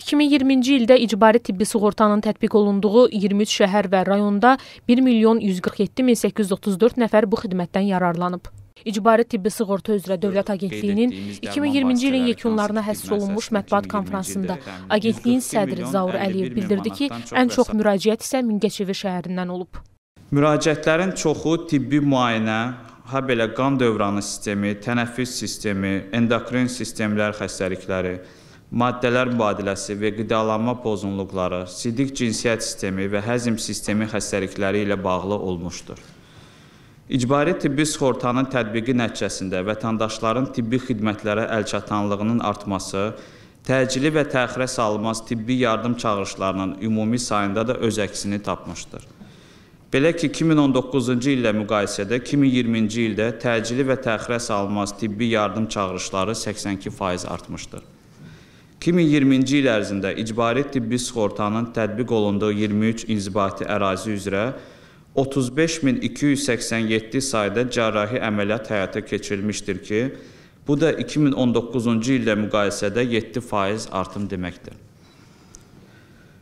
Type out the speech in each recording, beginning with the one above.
2020-ci ildə icbari tibbi sığortanın tətbiq olunduğu 23 şəhər və rayonda 1 milyon 147 min 834 nəfər bu xidmətdən yararlanıb. İcbari tibbi sığorta üzrə Dövlət Agentliyinin 2020-ci ilin yekunlarına həsr olunmuş mətbuat konfransında agentliyin sədri Zaur Əliyev bildirdi ki, ən çox müraciət isə Mingəçevir şəhərindən olub. Müraciətlərin çoxu tibbi müayinə, ha belə qan dövranı sistemi, tənəffüs sistemi, endokrin sistemlər xəstəlikləri, maddələr mübadiləsi və qidalanma pozğunluqları, sidik cinsiyyət sistemi və həzm sistemi xəstəlikləri ilə bağlı olmuşdur. İcbari tibbi sığortanın tətbiqi nəticəsində vətəndaşların tibbi xidmətlərə əlçatanlığının artması, təcili və təxirə salınmaz tibbi yardım çağırışlarının ümumi sayında da öz əksini tapmışdır. Belə ki, 2019-cu illə müqayisədə 2020-ci ildə təcili və təxirə salınmaz tibbi yardım çağırışları 82% artmışdır. 2020-ci il ərzində icbari tibbi sığortanın tətbiq olunduğu 23 inzibati ərazi üzrə 35287 sayda cərrahi əməliyyat həyata keçirilmişdir ki, bu da 2019-cu illə müqayisədə 7% artım deməkdir.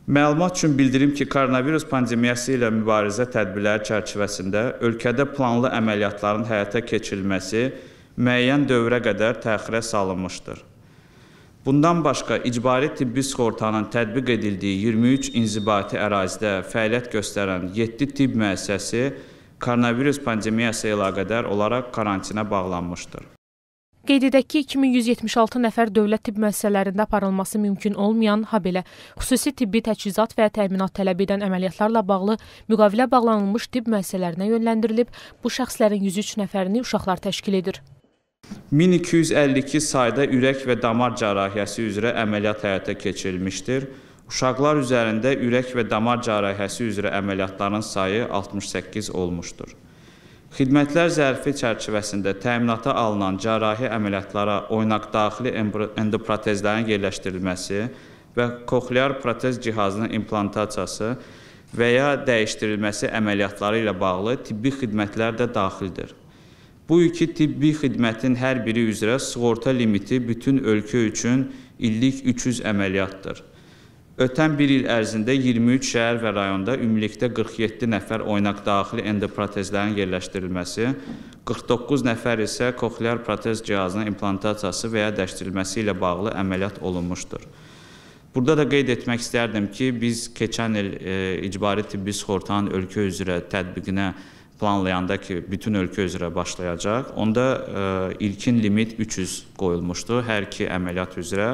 Məlumat üçün bildirim ki, koronavirus pandemiyası ilə mübarizə tədbirləri çərçivəsində ölkədə planlı əməliyyatların həyata keçirilməsi müəyyən dövrə qədər təxirə salınmışdır. Bundan başqa icbari tibbi sığortanın tətbiq edildiyi 23 inzibati ərazidə fəaliyyət göstərən 7 tibb müəssisəsi koronavirus pandemiyası ilə əlaqədar olaraq karantinə bağlanmışdır. Qeyd edək ki, 2176 nəfər dövlət tibb müəssisələrində aparılması mümkün olmayan, habelə xüsusi tibbi təchizat və təminat tələb edən əməliyyatlarla bağlı müqavilə bağlanılmış tibb müəssisələrinə yönləndirilib. Bu şəxslərin 103 nəfərini uşaqlar təşkil edir. 1252 sayda ürək və damar cərrahiyyəsi üzrə əməliyyat həyata keçirilmişdir. Uşaqlar üzərində ürək və damar cərrahiyyəsi üzrə əməliyyatların sayı 68 olmuşdur. Xidmətlər zərfi çərçivəsində təminata alınan cərrahi əməliyyatlara oynaq daxili endoprotezlərin yerləşdirilməsi və koxlear protez cihazının implantasiyası və ya dəyişdirilməsi əməliyyatları ilə bağlı tibbi xidmətlər də daxildir. Bu iki tibbi xidmətin hər biri üzrə sığorta limiti bütün ölkə üçün illik 300 əməliyyatdır. Ötən bir il ərzində 23 şəhər və rayonda ümumilikdə 47 nəfər oynaq daxili endoprotezlərin yerləşdirilməsi, 49 nəfər isə koxlear protez cihazının implantasiyası və ya dəyişdirilməsi ilə bağlı əməliyyat olunmuşdur. Burada da qeyd etmək istərdim ki, biz keçən il e, icbari tibbi sığortanın ölkə üzrə tətbiqinə planlayanda ki, bütün ölkə üzrə başlayacaq, onda e, ilkin limit 300 qoyulmuşdu hər iki əməliyyat üzrə.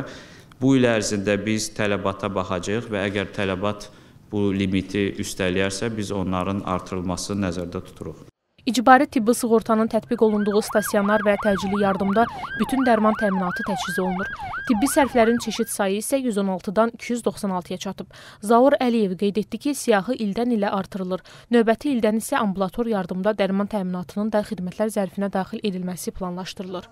Bu il ərzində biz tələbata baxacağıq və əgər tələbat bu limiti üstələyərsə, biz onların artırılmasını nəzərdə tuturuq. İcbari tibbi sığortanın tətbiq olunduğu stasionar və təcili yardımda bütün dərman təminatı təchiz olunur. Tibbi sərflərin çeşid sayı isə 116-dan 296-ya çatıb. Zaur Əliyev qeyd etdi ki, siyahı ildən ilə artırılır. Növbəti ildən isə ambulator yardımda dərman təminatının da xidmətlər zərfinə daxil edilməsi planlaşdırılır.